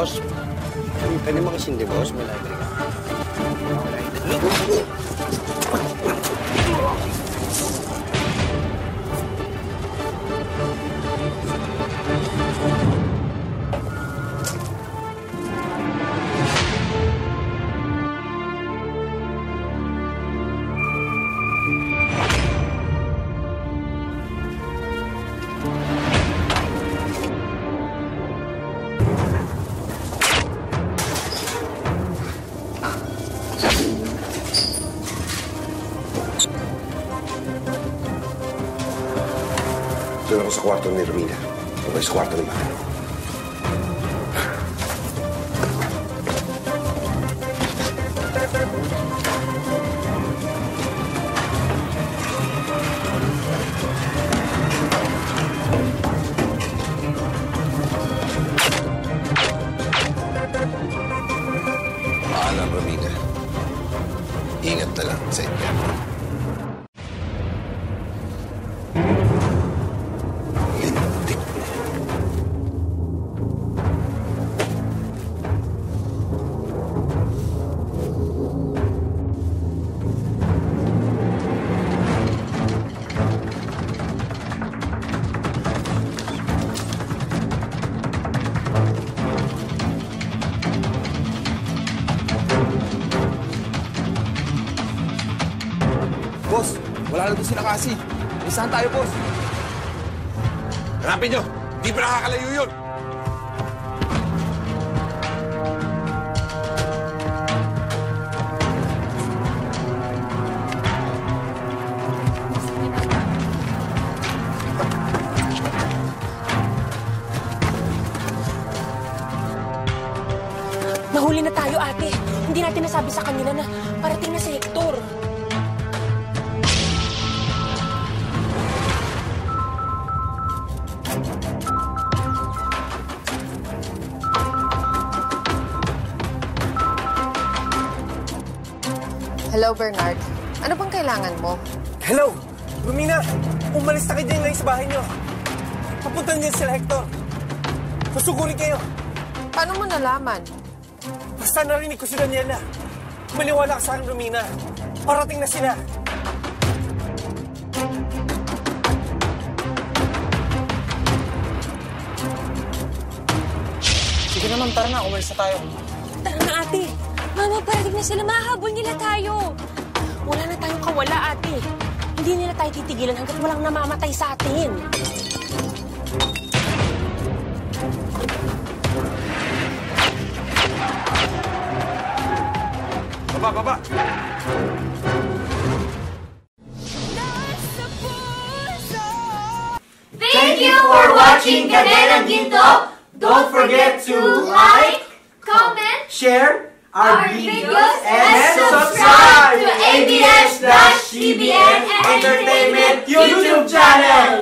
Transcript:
boss. Pwede makisindi, boss. May library ka. Doon Dovevo sguardo a dormire, dove sguardo di mano. Ah, Anabamide. İnatla lan zeynep. Wala na doon sila kasi. Isahan tayo, boss. Hanapin nyo! Di pa nakakalayo yun! Nahuli na tayo, ate. Hindi natin nasabi sa kanila na parating na si Hector. Hello, Bernard. Ano bang kailangan mo? Hello! Lumina! Umalis na kayo lang sa bahay niyo. Papunta niyo sila, Hector. Susugurin kayo. Paano mo nalaman? Basta narinig ko si Daniela. Maniwala ka sa akin, Romina. Parating na sila. Sige naman, tara na. Umalis na tayo. Tara na, ate. Mama, parating na sila. Mahabol nila tayo. Wala na tayong kawala, ate. Hindi nila tayo titigilan hanggat walang namamatay sa atin. Baba, baba! Thank you for watching Cadena Ginto. Don't forget to like, comment, Share our videos, and subscribe to ABS-CBN Entertainment YouTube channel.